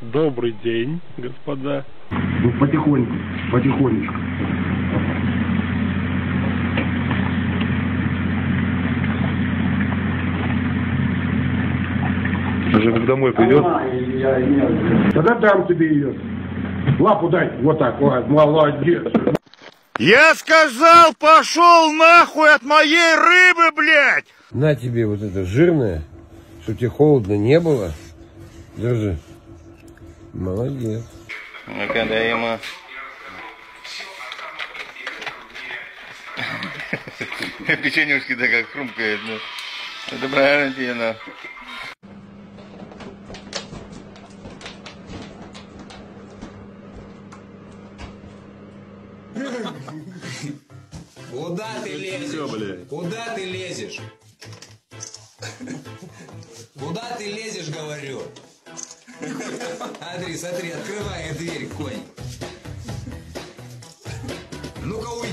Добрый день, господа. Ну, потихоньку, потихонечку. Жигук домой придет? Тогда дам тебе ее. Лапу дай. Вот так. Вот, молодец. Я сказал, пошел нахуй от моей рыбы, блядь! На тебе вот это жирное, чтобы тебе холодно не было. Держи. Молодец. Ну-ка, дай ему. Печенюшки-то как хрумкает, ну. Это правильно тебе, на. Куда ты лезешь? Куда ты лезешь? Куда ты лезешь, говорю? Андрей, смотри, открывай дверь конь. Ну-ка, уйди.